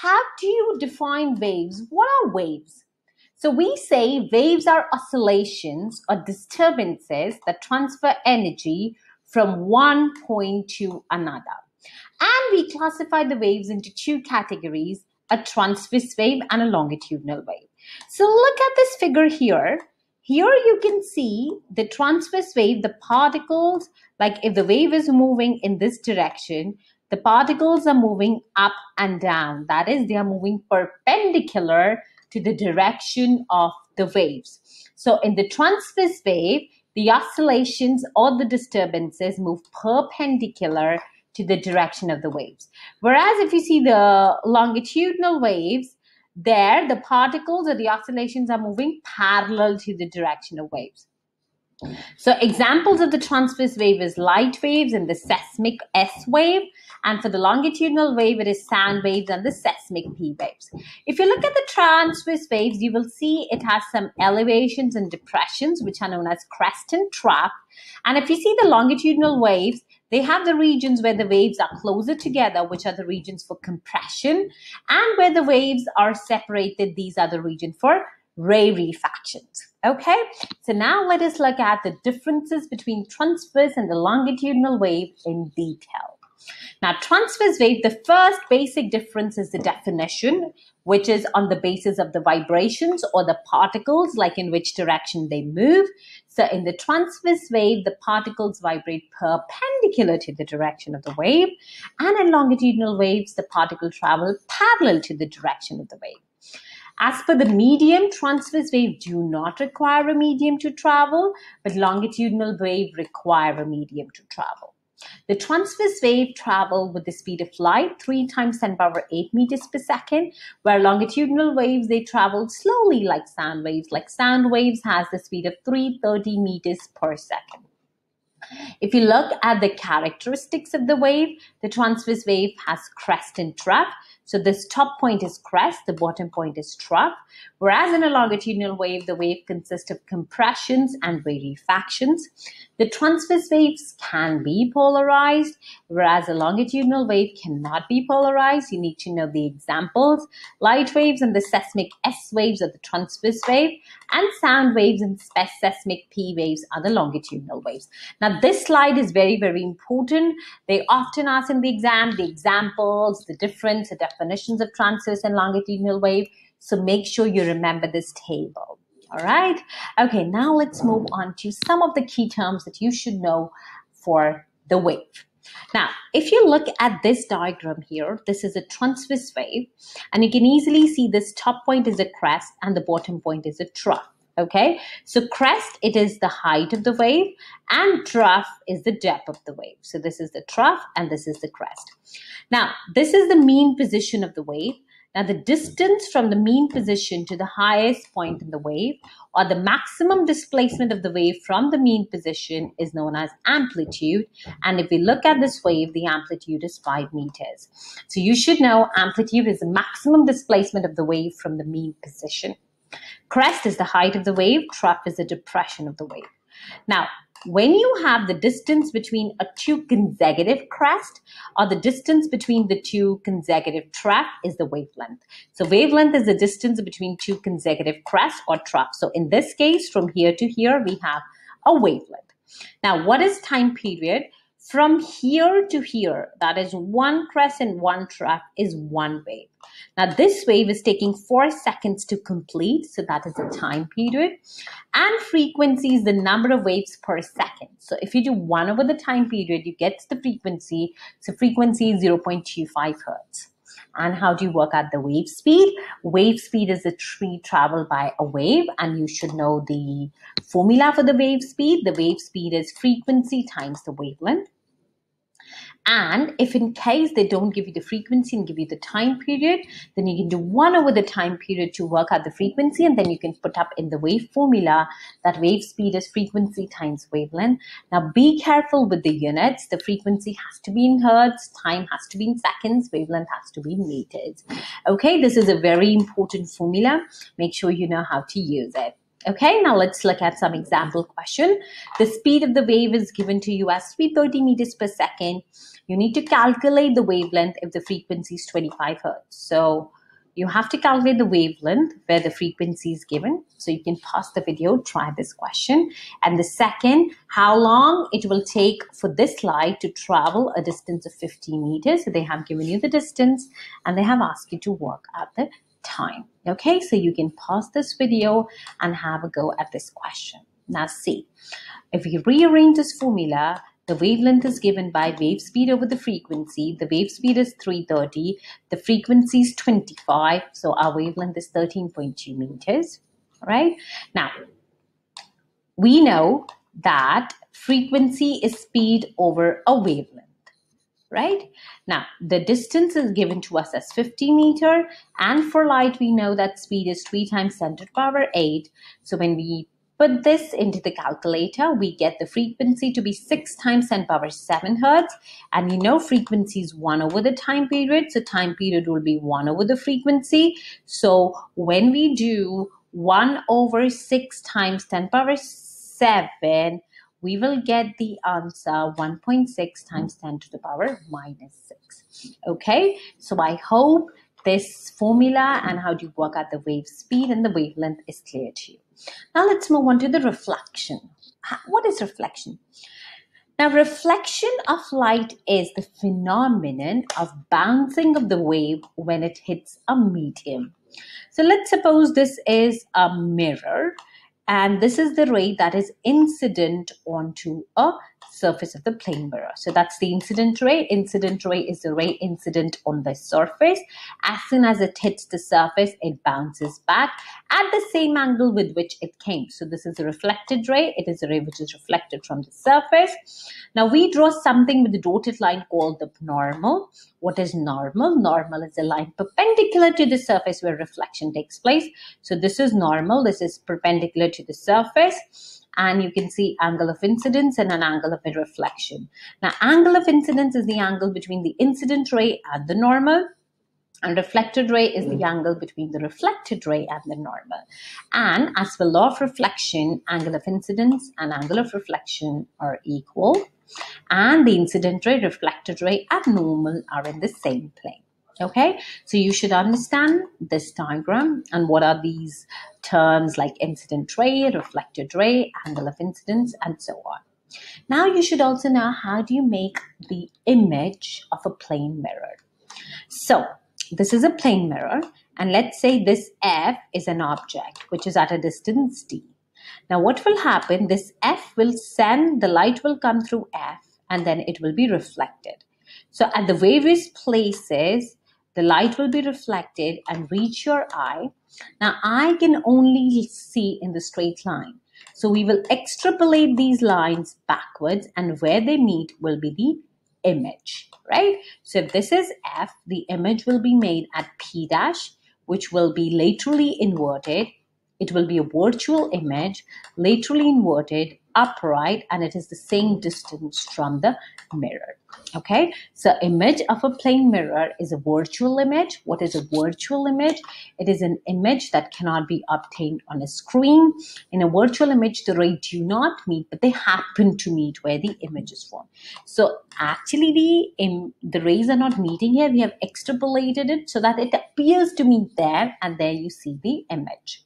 how do you define waves? What are waves? So we say waves are oscillations or disturbances that transfer energy from one point to another. And we classify the waves into two categories, a transverse wave and a longitudinal wave. So look at this figure here. Here you can see the transverse wave, the particles, like if the wave is moving in this direction, the particles are moving up and down. That is, they are moving perpendicular to the direction of the waves. So in the transverse wave, the oscillations or the disturbances move perpendicular to the direction of the waves. Whereas if you see the longitudinal waves, there the particles or the oscillations are moving parallel to the direction of waves. So examples of the transverse wave is light waves and the seismic S wave. And for the longitudinal wave, it is sound waves and the seismic P waves. If you look at the transverse waves, you will see it has some elevations and depressions, which are known as crest and trough. And if you see the longitudinal waves, they have the regions where the waves are closer together, which are the regions for compression, and where the waves are separated, these are the region for ray rarefactions. Okay, so now let us look at the differences between transverse and the longitudinal wave in detail. Now, transverse wave, the first basic difference is the definition, which is on the basis of the vibrations or the particles, like in which direction they move. So in the transverse wave, the particles vibrate perpendicular to the direction of the wave. And in longitudinal waves, the particles travel parallel to the direction of the wave. As per the medium, transverse wave do not require a medium to travel, but longitudinal wave require a medium to travel. The transverse wave travel with the speed of light, 3 times 10 power 8 meters per second, where longitudinal waves, they travel slowly like sound waves. Like sound waves has the speed of 330 meters per second. If you look at the characteristics of the wave, the transverse wave has crest and trough. So this top point is crest, the bottom point is trough. Whereas in a longitudinal wave, the wave consists of compressions and rarefactions. The transverse waves can be polarized, whereas a longitudinal wave cannot be polarized. You need to know the examples. Light waves and the seismic S waves are the transverse wave, and sound waves and seismic P waves are the longitudinal waves. Now, this slide is very, very important. They often ask in the exam the examples, the difference, the definitions of transverse and longitudinal wave. So make sure you remember this table. All right. Okay, now let's move on to some of the key terms that you should know for the wave. Now, if you look at this diagram here, this is a transverse wave, and you can easily see this top point is a crest and the bottom point is a trough. Okay, so crest, it is the height of the wave, and trough is the depth of the wave. So this is the trough and this is the crest. Now, this is the mean position of the wave. Now, the distance from the mean position to the highest point in the wave or the maximum displacement of the wave from the mean position is known as amplitude. And if we look at this wave, the amplitude is 5 meters. So you should know amplitude is the maximum displacement of the wave from the mean position. Crest is the height of the wave, trough is the depression of the wave. Now, when you have the distance between a two consecutive crest or the distance between the two consecutive trough is the wavelength. So wavelength is the distance between two consecutive crests or troughs. So in this case, from here to here, we have a wavelength. Now, what is time period? From here to here, that is one crest and one trough is one wave. Now this wave is taking four seconds to complete, so that is the time period. And frequency is the number of waves per second. So if you do one over the time period, you get the frequency. So frequency is 0.25 hertz. And how do you work out the wave speed? Wave speed is the tree traveled by a wave, and you should know the formula for the wave speed. The wave speed is frequency times the wavelength. And if in case they don't give you the frequency and give you the time period, then you can do one over the time period to work out the frequency and then you can put up in the wave formula that wave speed is frequency times wavelength. Now be careful with the units. The frequency has to be in hertz, time has to be in seconds, wavelength has to be in meters. Okay, this is a very important formula. Make sure you know how to use it. Okay, now let's look at some example question. The speed of the wave is given to you as 330 meters per second. You need to calculate the wavelength if the frequency is 25 hertz. So you have to calculate the wavelength where the frequency is given. So you can pause the video, try this question. And the second, how long it will take for this light to travel a distance of 50 meters. So they have given you the distance and they have asked you to work out the time. Okay, so you can pause this video and have a go at this question. Now see, if we rearrange this formula, the wavelength is given by wave speed over the frequency. The wave speed is 330. The frequency is 25. So our wavelength is 13.2 meters. Right? Now, we know that frequency is speed over a wavelength right? Now, the distance is given to us as 50 meter and for light, we know that speed is 3 times 10 to the power 8. So when we put this into the calculator, we get the frequency to be 6 times 10 power 7 hertz. And you know frequency is 1 over the time period. So time period will be 1 over the frequency. So when we do 1 over 6 times 10 power 7, we will get the answer 1.6 times 10 to the power minus 6. Okay, so I hope this formula and how do you work out the wave speed and the wavelength is clear to you. Now let's move on to the reflection. What is reflection? Now, reflection of light is the phenomenon of bouncing of the wave when it hits a medium. So let's suppose this is a mirror and this is the ray that is incident onto a surface of the plane mirror. So that's the incident ray. Incident ray is the ray incident on the surface. As soon as it hits the surface, it bounces back at the same angle with which it came. So this is a reflected ray. It is a ray which is reflected from the surface. Now we draw something with the dotted line called the normal. What is normal? Normal is a line perpendicular to the surface where reflection takes place. So this is normal. This is perpendicular to the surface and you can see angle of incidence and an angle of reflection. Now, angle of incidence is the angle between the incident ray and the normal. And reflected ray is the angle between the reflected ray and the normal. And as for law of reflection, angle of incidence and angle of reflection are equal. And the incident ray, reflected ray, and normal are in the same plane. Okay, so you should understand this diagram and what are these terms like incident ray, reflected ray, angle of incidence, and so on. Now you should also know how do you make the image of a plane mirror. So this is a plane mirror and let's say this F is an object which is at a distance D. Now what will happen, this F will send, the light will come through F and then it will be reflected. So at the various places, the light will be reflected and reach your eye. Now, I can only see in the straight line. So we will extrapolate these lines backwards and where they meet will be the image, right? So if this is F, the image will be made at P dash, which will be laterally inverted. It will be a virtual image, laterally inverted, upright, and it is the same distance from the mirror. Okay, so image of a plane mirror is a virtual image. What is a virtual image? It is an image that cannot be obtained on a screen. In a virtual image, the rays do not meet, but they happen to meet where the image is formed. So actually, the, in, the rays are not meeting here. We have extrapolated it so that it appears to meet there, and there you see the image.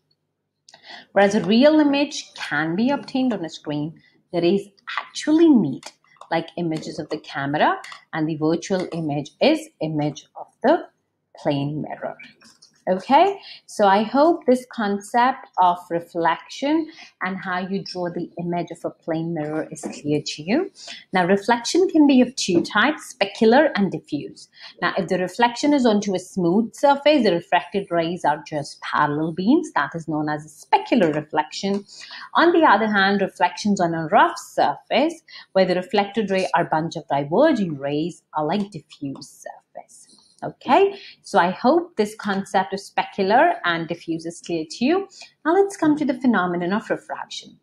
Whereas a real image can be obtained on a screen, the rays actually meet like images of the camera and the virtual image is image of the plane mirror. Okay, so I hope this concept of reflection and how you draw the image of a plane mirror is clear to you. Now, reflection can be of two types, specular and diffuse. Now, if the reflection is onto a smooth surface, the refracted rays are just parallel beams. That is known as a specular reflection. On the other hand, reflections on a rough surface, where the reflected rays are a bunch of diverging rays, are like diffuse surface. Okay, so I hope this concept of specular and diffuse is clear to you. Now let's come to the phenomenon of refraction.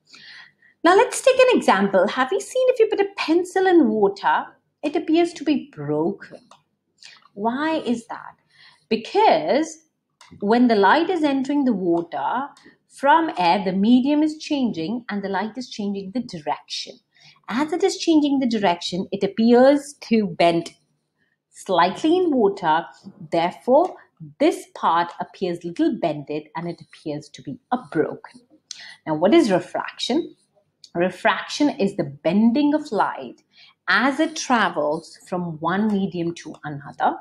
Now let's take an example. Have you seen if you put a pencil in water, it appears to be broken. Why is that? Because when the light is entering the water, From air, the medium is changing and the light is changing the direction. As it is changing the direction, it appears to bend slightly in water. Therefore, this part appears little bended and it appears to be a broken. Now, what is refraction? Refraction is the bending of light as it travels from one medium to another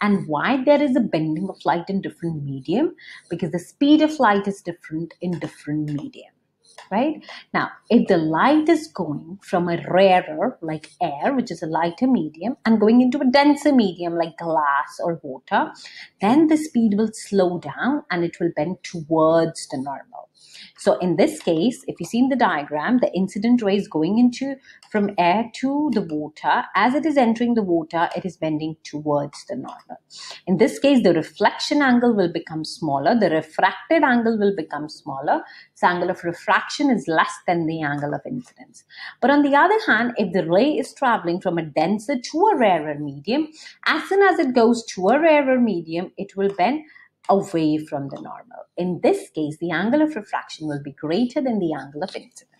and why there is a bending of light in different medium because the speed of light is different in different medium right? Now if the light is going from a rarer like air which is a lighter medium and going into a denser medium like glass or water then the speed will slow down and it will bend towards the normal so in this case, if you see in the diagram, the incident ray is going into from air to the water. As it is entering the water, it is bending towards the normal. In this case, the reflection angle will become smaller. The refracted angle will become smaller. So angle of refraction is less than the angle of incidence. But on the other hand, if the ray is traveling from a denser to a rarer medium, as soon as it goes to a rarer medium, it will bend away from the normal. In this case, the angle of refraction will be greater than the angle of incidence.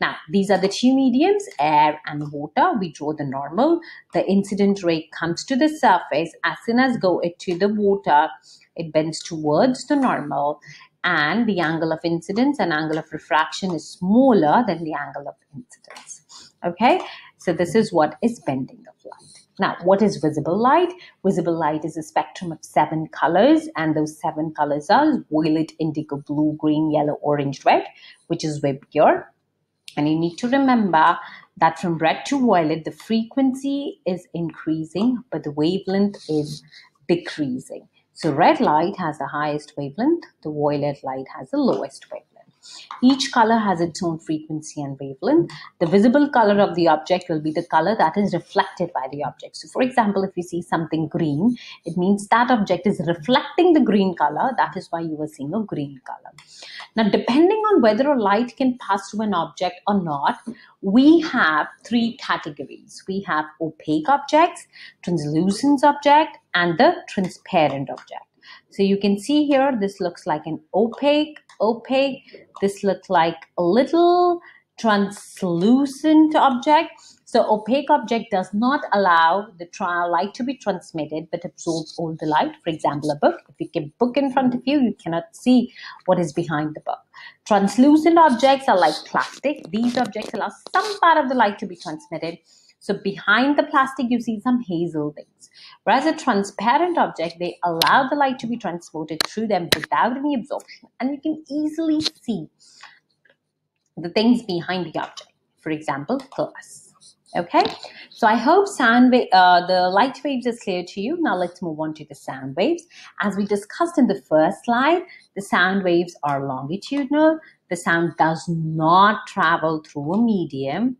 Now, these are the two mediums, air and water. We draw the normal. The incident ray comes to the surface. As soon as go it to the water, it bends towards the normal. And the angle of incidence and angle of refraction is smaller than the angle of incidence. Okay, so this is what is bending of light. Now, what is visible light? Visible light is a spectrum of seven colors, and those seven colors are violet, indigo, blue, green, yellow, orange, red, which is very pure. And you need to remember that from red to violet, the frequency is increasing, but the wavelength is decreasing. So red light has the highest wavelength, the violet light has the lowest wavelength. Each color has its own frequency and wavelength. The visible color of the object will be the color that is reflected by the object. So for example, if you see something green, it means that object is reflecting the green color. That is why you are seeing a green color. Now, depending on whether a light can pass through an object or not, we have three categories. We have opaque objects, translucent object, and the transparent object. So you can see here, this looks like an opaque opaque. This looks like a little translucent object. So opaque object does not allow the trial light to be transmitted but absorbs all the light. For example, a book. If you keep book in front of you, you cannot see what is behind the book. Translucent objects are like plastic. These objects allow some part of the light to be transmitted. So behind the plastic, you see some hazel things. Whereas a transparent object, they allow the light to be transported through them without any absorption. And you can easily see the things behind the object. For example, glass. Okay, so I hope sound uh, the light waves is clear to you. Now let's move on to the sound waves. As we discussed in the first slide, the sound waves are longitudinal. The sound does not travel through a medium.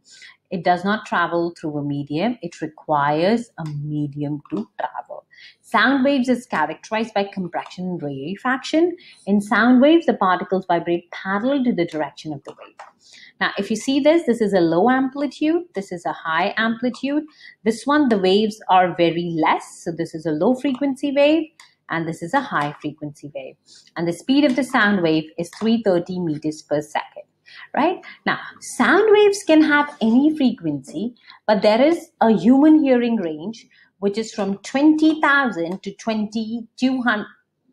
It does not travel through a medium. It requires a medium to travel. Sound waves is characterized by compression and rarefaction. In sound waves, the particles vibrate parallel to the direction of the wave. Now, if you see this, this is a low amplitude. This is a high amplitude. This one, the waves are very less. So this is a low frequency wave and this is a high frequency wave. And the speed of the sound wave is 330 meters per second right? Now, sound waves can have any frequency, but there is a human hearing range which is from 20,000 to 2200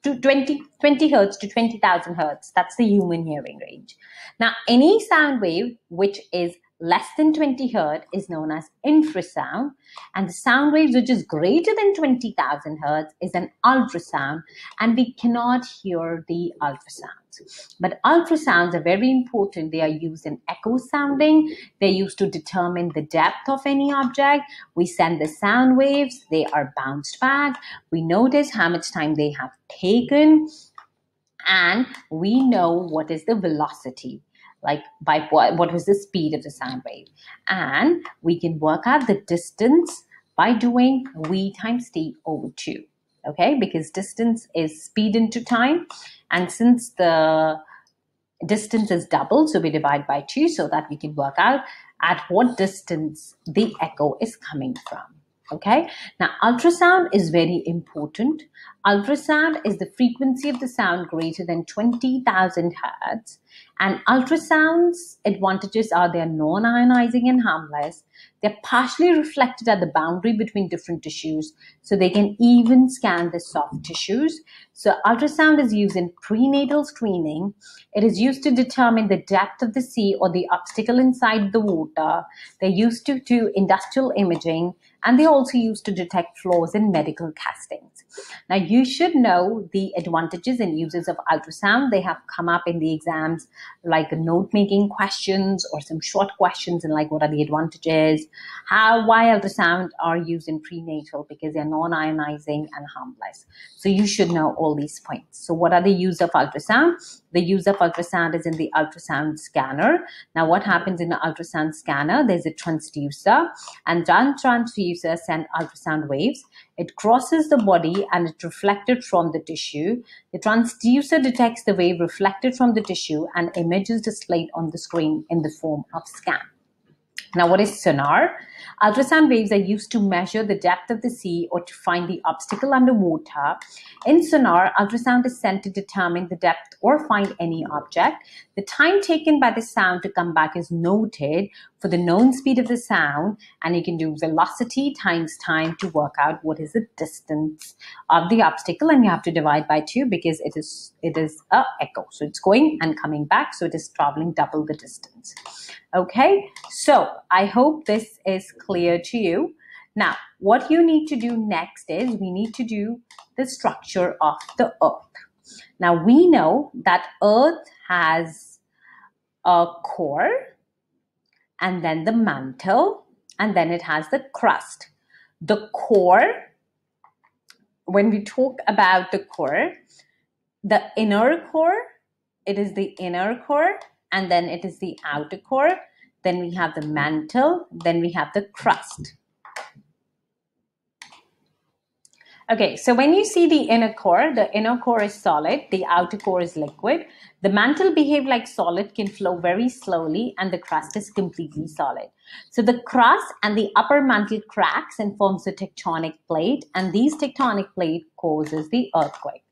to 20, 20 hertz to 20,000 hertz. That's the human hearing range. Now, any sound wave which is less than 20 hertz is known as infrasound and the sound waves which is greater than 20,000 hertz is an ultrasound and we cannot hear the ultrasounds. But ultrasounds are very important. They are used in echo sounding. They're used to determine the depth of any object. We send the sound waves. They are bounced back. We notice how much time they have taken and we know what is the velocity like by what, what was the speed of the sound wave. And we can work out the distance by doing v times t over 2. Okay, because distance is speed into time. And since the distance is doubled, so we divide by 2 so that we can work out at what distance the echo is coming from. Okay, now ultrasound is very important. Ultrasound is the frequency of the sound greater than 20,000 hertz. And ultrasound's advantages are they're non ionizing and harmless. They're partially reflected at the boundary between different tissues, so they can even scan the soft tissues. So, ultrasound is used in prenatal screening. It is used to determine the depth of the sea or the obstacle inside the water. They're used to do industrial imaging and they also used to detect flaws in medical castings. Now, you should know the advantages and uses of ultrasound. They have come up in the exams, like note making questions or some short questions, and like what are the advantages, how, why ultrasound are used in prenatal because they're non ionizing and harmless. So, you should know all these points. So, what are the use of ultrasound? The use of ultrasound is in the ultrasound scanner. Now, what happens in the ultrasound scanner? There's a transducer, and that transducer sends ultrasound waves. It crosses the body and it's reflected from the tissue. The transducer detects the wave reflected from the tissue and image is displayed on the screen in the form of scan. Now, what is sonar? Ultrasound waves are used to measure the depth of the sea or to find the obstacle underwater. In sonar, ultrasound is sent to determine the depth or find any object. The time taken by the sound to come back is noted for the known speed of the sound, and you can do velocity times time to work out what is the distance of the obstacle, and you have to divide by two because it is it is a echo. So it's going and coming back, so it is traveling double the distance. Okay, so I hope this is clear to you. Now, what you need to do next is we need to do the structure of the earth. Now, we know that earth has a core and then the mantle and then it has the crust. The core, when we talk about the core, the inner core, it is the inner core and then it is the outer core. Then we have the mantle, then we have the crust. Okay, so when you see the inner core, the inner core is solid, the outer core is liquid. The mantle behave like solid, can flow very slowly, and the crust is completely solid. So the crust and the upper mantle cracks and forms a tectonic plate, and these tectonic plate causes the earthquake.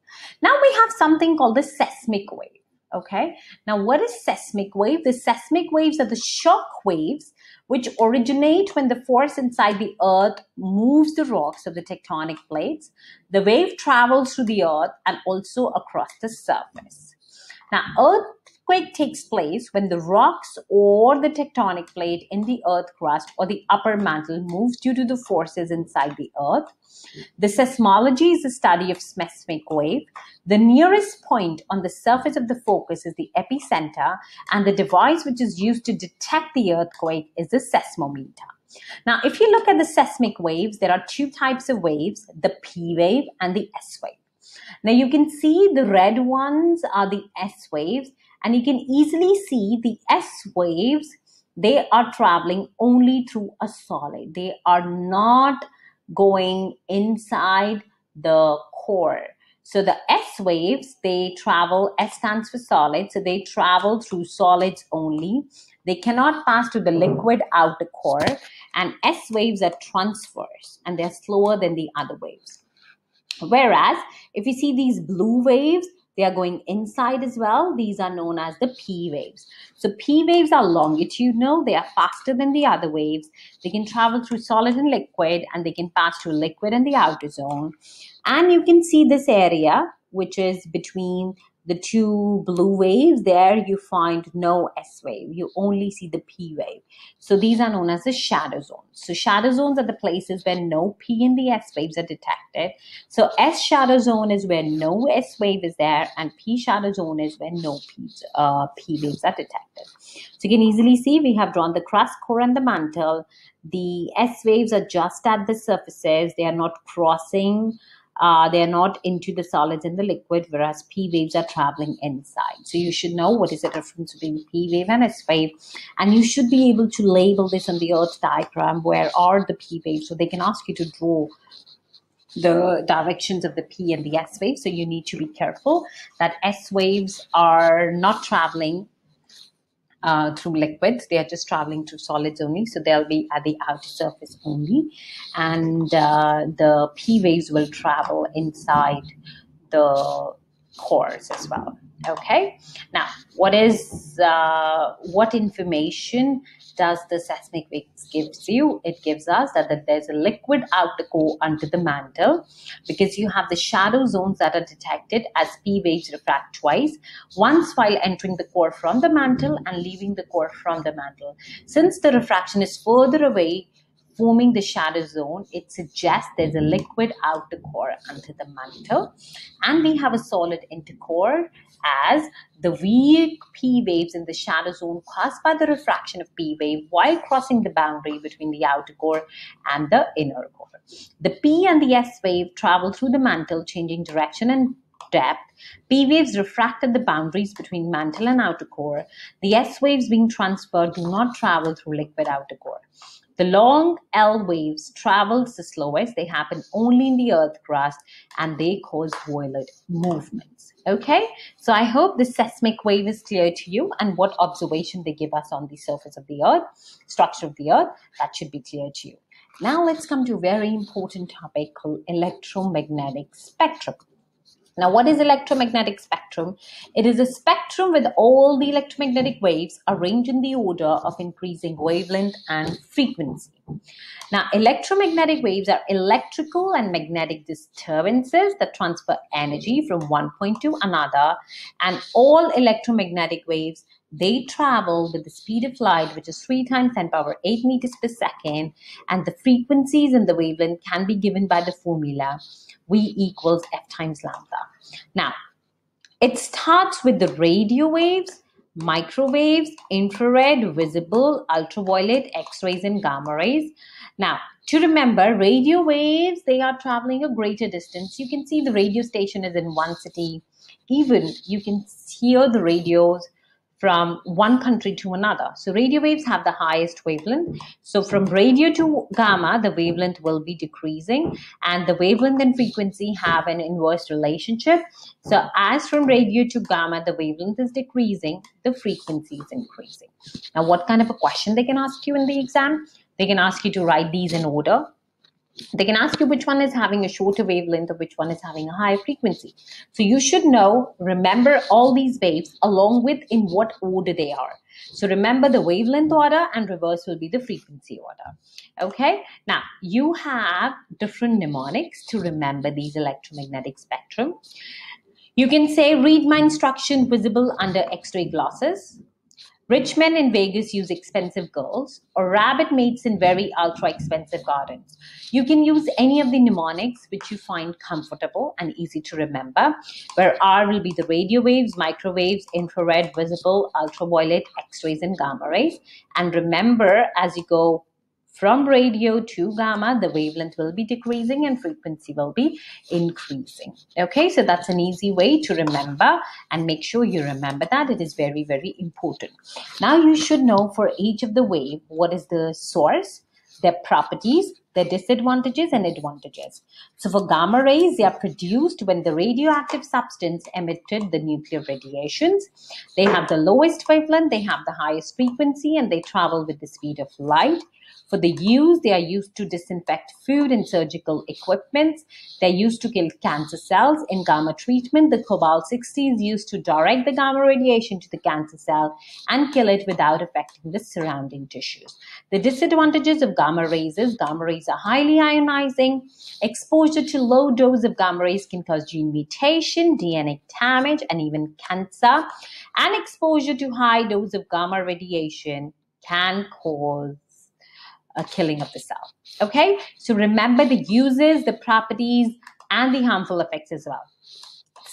Now we have something called the seismic wave. Okay. Now, what is seismic wave? The seismic waves are the shock waves which originate when the force inside the earth moves the rocks of the tectonic plates. The wave travels through the earth and also across the surface. Now, earthquake takes place when the rocks or the tectonic plate in the earth crust or the upper mantle moves due to the forces inside the earth. The seismology is the study of seismic wave. The nearest point on the surface of the focus is the epicenter, and the device which is used to detect the earthquake is the seismometer. Now, if you look at the seismic waves, there are two types of waves, the P wave and the S wave. Now you can see the red ones are the S waves and you can easily see the S waves. They are traveling only through a solid. They are not going inside the core. So the S waves, they travel, S stands for solid, so they travel through solids only. They cannot pass to the mm-hmm. liquid outer core. And S waves are transverse and they're slower than the other waves. Whereas if you see these blue waves, they are going inside as well. These are known as the P waves. So P waves are longitudinal. They are faster than the other waves. They can travel through solid and liquid and they can pass through liquid and the outer zone. And you can see this area, which is between the two blue waves, there you find no S wave. You only see the P wave. So these are known as the shadow zones. So shadow zones are the places where no P and the S waves are detected. So S shadow zone is where no S wave is there, and P shadow zone is where no P, uh, P waves are detected. So you can easily see we have drawn the crust, core, and the mantle. The S waves are just at the surfaces. They are not crossing uh, they are not into the solids and the liquid, whereas P waves are traveling inside. So you should know what is the difference between P wave and S wave, and you should be able to label this on the Earth diagram. Where are the P waves? So they can ask you to draw the directions of the P and the S wave. So you need to be careful that S waves are not traveling uh, through liquids. They are just traveling through solids only, so they'll be at the outer surface only. And uh, the P waves will travel inside the cores as well. Okay. Now, what is uh, what information does the seismic waves gives you? It gives us that, that there's a liquid outer core under the mantle because you have the shadow zones that are detected as P waves refract twice, once while entering the core from the mantle and leaving the core from the mantle. Since the refraction is further away, forming the shadow zone, it suggests there's a liquid outer core under the mantle. And we have a solid inner core as the weak P waves in the shadow zone caused by the refraction of P wave while crossing the boundary between the outer core and the inner core. The P and the S wave travel through the mantle, changing direction and depth. P waves refract at the boundaries between mantle and outer core. The S waves being transverse do not travel through liquid outer core. The long L waves travel the slowest. They happen only in the earth crust and they cause void movements. Okay, so I hope the seismic wave is clear to you and what observation they give us on the surface of the earth, structure of the earth, that should be clear to you. Now let's come to a very important topic called electromagnetic spectrum. Now, what is electromagnetic spectrum? It is a spectrum with all the electromagnetic waves arranged in the order of increasing wavelength and frequency. Now, electromagnetic waves are electrical and magnetic disturbances that transfer energy from one point to another, and all electromagnetic waves they travel with the speed of light, which is 3 times 10 power 8 meters per second, and the frequencies in the wavelength can be given by the formula V equals F times lambda. Now, it starts with the radio waves, microwaves, infrared, visible, ultraviolet, X-rays, and gamma rays. Now, to remember, radio waves, they are traveling a greater distance. You can see the radio station is in one city. Even you can hear the radios from one country to another. So radio waves have the highest wavelength. So from radio to gamma, the wavelength will be decreasing and the wavelength and frequency have an inverse relationship. So as from radio to gamma, the wavelength is decreasing, the frequency is increasing. Now, what kind of a question they can ask you in the exam? They can ask you to write these in order they can ask you which one is having a shorter wavelength or which one is having a higher frequency. So you should know, remember all these waves along with in what order they are. So remember the wavelength order and reverse will be the frequency order. Okay. Now you have different mnemonics to remember these electromagnetic spectrum. You can say read my instruction visible under X-ray glasses. Rich men in Vegas use expensive girls, or rabbit mates in very ultra expensive gardens. You can use any of the mnemonics which you find comfortable and easy to remember, where R will be the radio waves, microwaves, infrared, visible, ultraviolet, X rays, and gamma rays. And remember, as you go from radio to gamma, the wavelength will be decreasing and frequency will be increasing. Okay, so that's an easy way to remember and make sure you remember that. It is very, very important. Now you should know for each of the wave, what is the source, their properties, their disadvantages and advantages. So for gamma rays, they are produced when the radioactive substance emitted the nuclear radiations. They have the lowest wavelength, they have the highest frequency, and they travel with the speed of light. For the use, they are used to disinfect food and surgical equipment. They're used to kill cancer cells. In gamma treatment, the cobalt 60 is used to direct the gamma radiation to the cancer cell and kill it without affecting the surrounding tissues. The disadvantages of gamma rays is gamma rays are highly ionizing. Exposure to low dose of gamma rays can cause gene mutation, DNA damage, and even cancer. And exposure to high dose of gamma radiation can cause a killing of the cell. Okay, so remember the uses, the properties, and the harmful effects as well.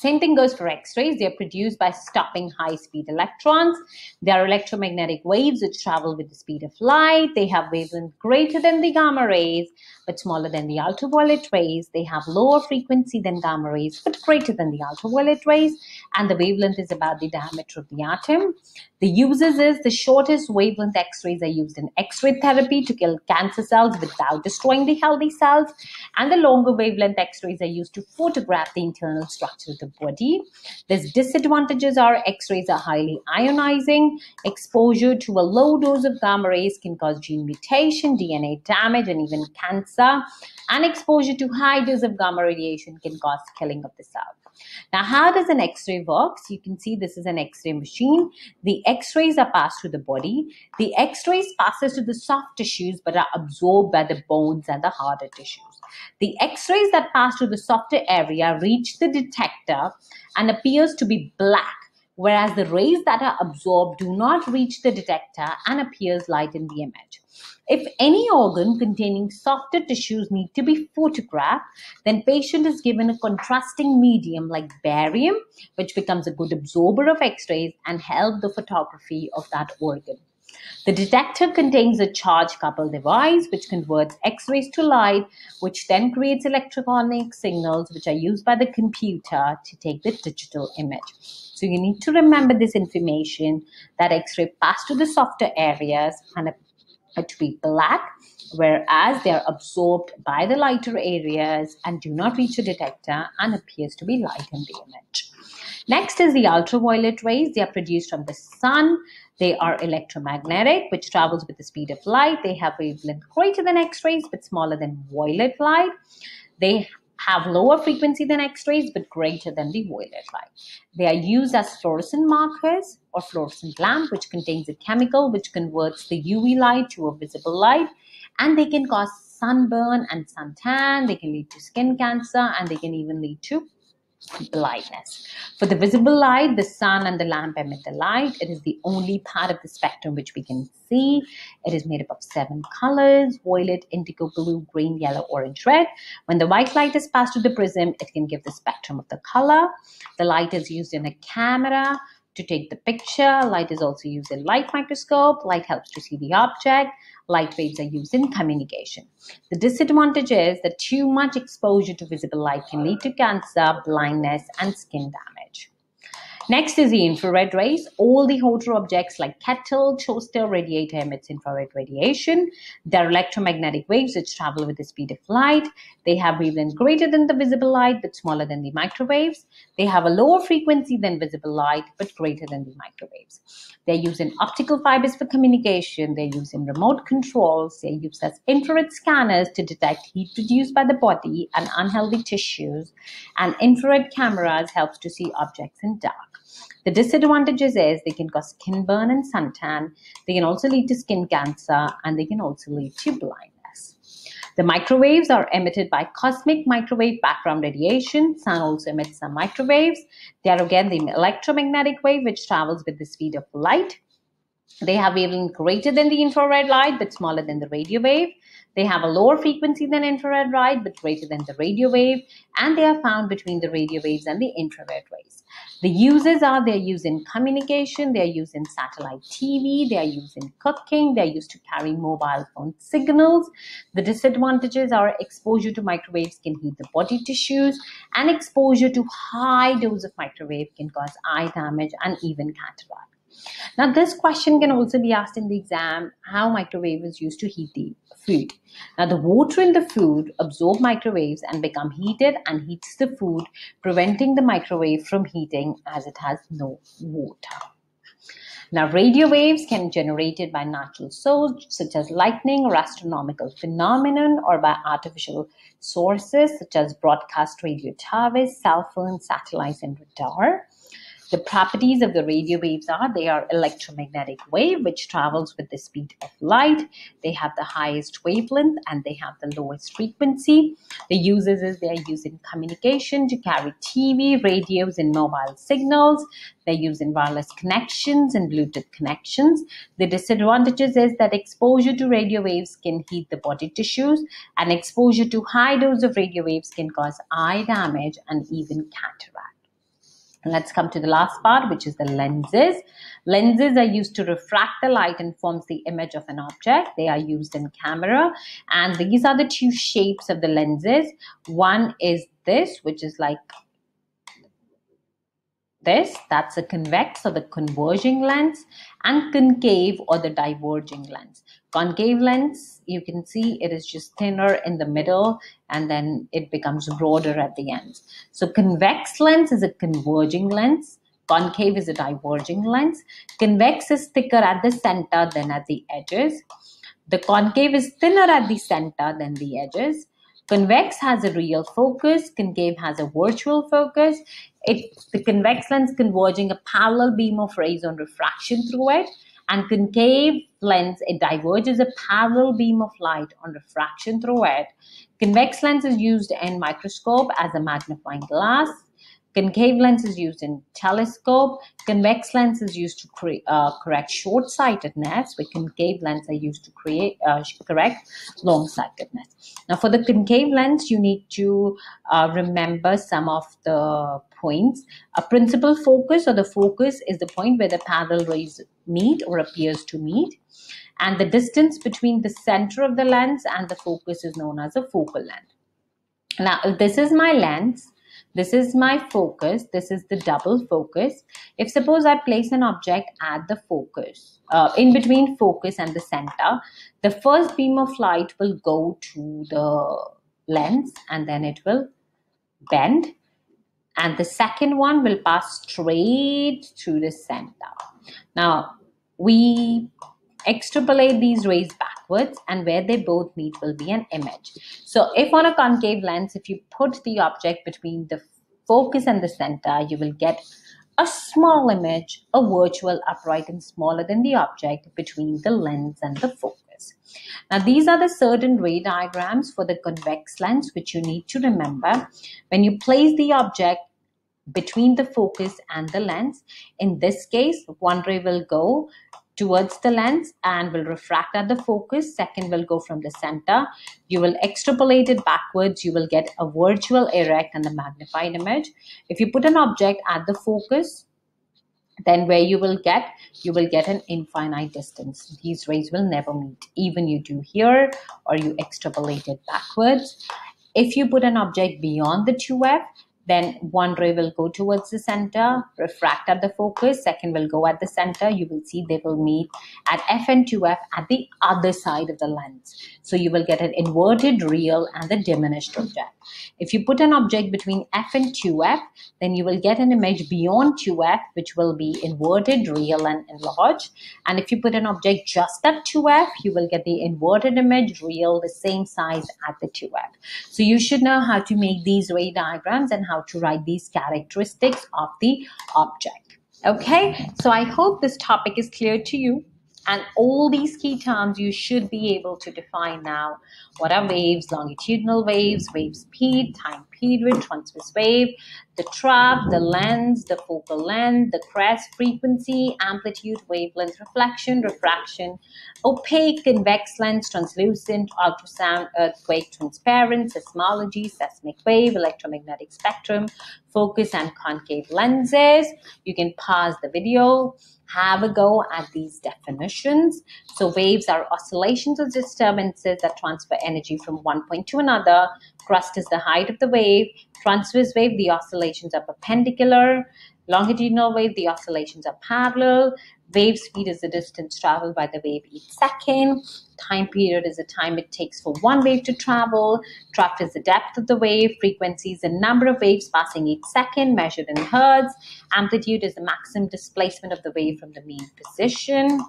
Same thing goes for X-rays. They are produced by stopping high-speed electrons. They are electromagnetic waves which travel with the speed of light. They have wavelength greater than the gamma rays, but smaller than the ultraviolet rays. They have lower frequency than gamma rays, but greater than the ultraviolet rays. And the wavelength is about the diameter of the atom. The uses is the shortest wavelength X-rays are used in X-ray therapy to kill cancer cells without destroying the healthy cells. And the longer wavelength X-rays are used to photograph the internal structure of the the body. These disadvantages are X-rays are highly ionizing, exposure to a low dose of gamma rays can cause gene mutation, DNA damage, and even cancer. And exposure to high dose of gamma radiation can cause killing of the cell. Now, how does an X-ray work? So you can see this is an X-ray machine. The X-rays are passed through the body. The X-rays passes to the soft tissues but are absorbed by the bones and the harder tissues. The X-rays that pass through the softer area reach the detector and appears to be black, whereas the rays that are absorbed do not reach the detector and appears light in the image. If any organ containing softer tissues need to be photographed, then patient is given a contrasting medium like barium, which becomes a good absorber of X-rays and help the photography of that organ. The detector contains a charge coupled device which converts X-rays to light, which then creates electronic signals which are used by the computer to take the digital image. So you need to remember this information that X-ray pass to the softer areas and Uh, to be black, whereas they are absorbed by the lighter areas and do not reach the detector and appears to be light in the image. Next is the ultraviolet rays. They are produced from the sun. They are electromagnetic, which travels with the speed of light. They have wavelength greater than X-rays, but smaller than violet light. They have lower frequency than X-rays, but greater than the violet light. They are used as fluorescent markers or fluorescent lamp, which contains a chemical which converts the UV light to a visible light. And they can cause sunburn and suntan. They can lead to skin cancer, and they can even lead to blindness. For the visible light, the sun and the lamp emit the light. It is the only part of the spectrum which we can see. It is made up of seven colors violet, indigo, blue, green, yellow, orange, red. When the white light is passed through the prism, it can give the spectrum of the color. The light is used in a camera to take the picture. Light is also used in light microscope. Light helps to see the object light waves are used in communication. The disadvantage is that too much exposure to visible light can lead to cancer, blindness, and skin damage. Next is the infrared rays. All the hotter objects like kettle, toaster, radiator emits infrared radiation. They're electromagnetic waves which travel with the speed of light. They have wavelength greater than the visible light but smaller than the microwaves. They have a lower frequency than visible light but greater than the microwaves. They're used in optical fibers for communication. They're used in remote controls. They're used as infrared scanners to detect heat produced by the body and unhealthy tissues. And infrared cameras helps to see objects in dark. The disadvantages is they can cause skin burn and suntan. They can also lead to skin cancer and they can also lead to blindness. The microwaves are emitted by cosmic microwave background radiation. Sun also emits some microwaves. They are again the electromagnetic wave which travels with the speed of light. They have wavelength greater than the infrared light but smaller than the radio wave. They have a lower frequency than infrared light but greater than the radio wave and they are found between the radio waves and the infrared rays. The uses are they're used in communication, they're used in satellite TV, they're used in cooking, they're used to carry mobile phone signals. The disadvantages are exposure to microwaves can heat the body tissues, and exposure to high dose of microwave can cause eye damage and even cataract. Now, this question can also be asked in the exam how microwave is used to heat the food. Now, the water in the food absorb microwaves and become heated and heats the food, preventing the microwave from heating as it has no water. Now, radio waves can be generated by natural sources such as lightning or astronomical phenomenon or by artificial sources such as broadcast radio towers, cell phones, satellites, and radar. The properties of the radio waves are they are electromagnetic wave which travels with the speed of light. They have the highest wavelength and they have the lowest frequency. The uses is they are used in communication to carry TV, radios, and mobile signals. They're used in wireless connections and Bluetooth connections. The disadvantages is that exposure to radio waves can heat the body tissues and exposure to high dose of radio waves can cause eye damage and even cataract. Let's come to the last part, which is the lenses. Lenses are used to refract the light and forms the image of an object. They are used in camera. And these are the two shapes of the lenses. One is this, which is like this that's a convex or the converging lens and concave or the diverging lens. Concave lens you can see it is just thinner in the middle and then it becomes broader at the ends so convex lens is a converging lens. Concave is a diverging lens. Convex is thicker at the center than at the edges. The concave is thinner at the center than the edges Convex has a real focus, concave has a virtual focus. It, the convex lens converging a parallel beam of rays on refraction through it, and concave lens, it diverges a parallel beam of light on refraction through it. Convex lens is used in microscope as a magnifying glass. Concave lens is used in telescope. Convex lens is used to cre- uh, correct short-sightedness, but concave lens are used to create uh, correct long-sightedness. Now, for the concave lens, you need to uh, remember some of the points. A principal focus or the focus is the point where the parallel rays meet or appears to meet. And the distance between the center of the lens and the focus is known as a focal length. Now, if this is my lens, this is my focus. This is the double focus. If suppose I place an object at the focus, uh, in between focus and the center, the first beam of light will go to the lens and then it will bend. And the second one will pass straight through the center. Now, we extrapolate these rays backwards and where they both meet will be an image. So if on a concave lens, if you put the object between the focus and the center, you will get a small image, a virtual upright and smaller than the object between the lens and the focus. Now, these are the certain ray diagrams for the convex lens, which you need to remember. When you place the object between the focus and the lens, in this case, one ray will go towards the lens and will refract at the focus. Second will go from the center. You will extrapolate it backwards. You will get a virtual erect and the magnified image. If you put an object at the focus, then where you will get, you will get an infinite distance. These rays will never meet. Even you do here or you extrapolate it backwards. If you put an object beyond the 2F, then one ray will go towards the center, refract at the focus, second will go at the center. You will see they will meet at F and 2F at the other side of the lens. So you will get an inverted real and the diminished object. If you put an object between F and 2F, then you will get an image beyond 2F, which will be inverted, real, and enlarged. And if you put an object just at 2F, you will get the inverted image, real, the same size at the 2F. So you should know how to make these ray diagrams and how to write these characteristics of the object. Okay, so I hope this topic is clear to you. And all these key terms you should be able to define now. What are waves? Longitudinal waves, wave speed, time period, transverse wave, the trough, the lens, the focal length, the crest, frequency, amplitude, wavelength, reflection, refraction, opaque, convex lens, translucent, ultrasound, earthquake, transparent, seismology, seismic wave, electromagnetic spectrum, focus and concave lenses. You can pause the video have a go at these definitions. So waves are oscillations or disturbances that transfer energy from one point to another. Crest is the height of the wave. Transverse wave, the oscillations are perpendicular. Longitudinal wave, the oscillations are parallel. Wave speed is the distance traveled by the wave each second. Time period is the time it takes for one wave to travel. Trough is the depth of the wave. Frequency is the number of waves passing each second, measured in hertz. Amplitude is the maximum displacement of the wave from the mean position.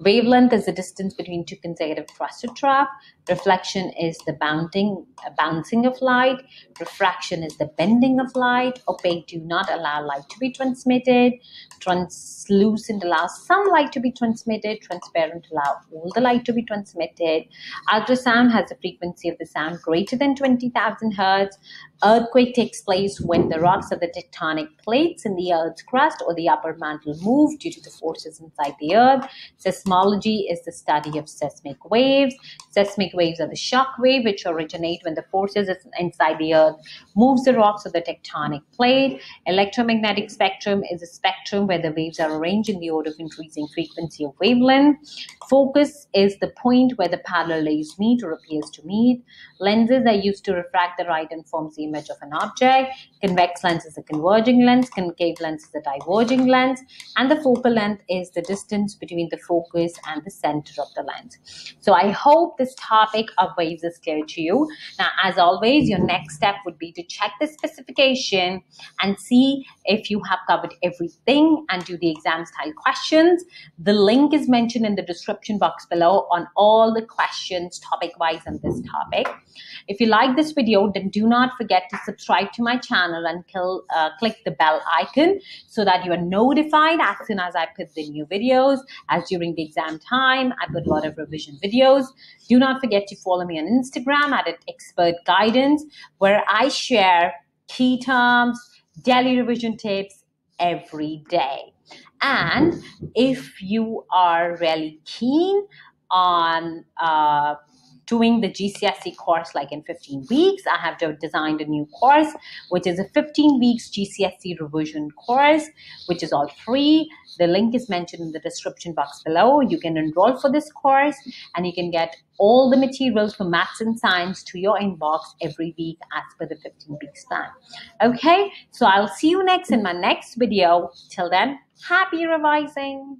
Wavelength is the distance between two consecutive trusted trough. Reflection is the bounding, uh, bouncing of light. Refraction is the bending of light. Opaque do not allow light to be transmitted. Translucent allows some light to be transmitted. Transparent allow all the light to be transmitted. Ultrasound has a frequency of the sound greater than 20,000 hertz. Earthquake takes place when the rocks of the tectonic plates in the Earth's crust or the upper mantle move due to the forces inside the Earth. Seismology is the study of seismic waves. Seismic waves are the shock wave which originate when the forces inside the earth moves the rocks of the tectonic plate. Electromagnetic spectrum is a spectrum where the waves are arranged in the order of increasing frequency of wavelength. Focus is the point where the parallel rays meet or appears to meet. Lenses are used to refract the light and forms the image of an object. Convex lens is a converging lens. Concave lens is a diverging lens. And the focal length is the distance between the focus and the center of the lens. So I hope this topic of waves is clear to you. Now, as always, your next step would be to check the specification and see if you have covered everything and do the exam style questions. The link is mentioned in the description box below on all the questions topic wise on this topic. If you like this video, then do not forget to subscribe to my channel and kill, uh, click the bell icon so that you are notified as soon as I put the new videos. As during the exam time, I put a lot of revision videos. Do not forget to follow me on Instagram at Expert Guidance, where I share key terms, daily revision tips every day. And if you are really keen on uh, doing the GCSE course like in 15 weeks. I have designed a new course, which is a 15 weeks GCSE revision course, which is all free. The link is mentioned in the description box below. You can enroll for this course and you can get all the materials for maths and science to your inbox every week as per the 15 weeks plan. Okay, so I'll see you next in my next video. Till then, happy revising.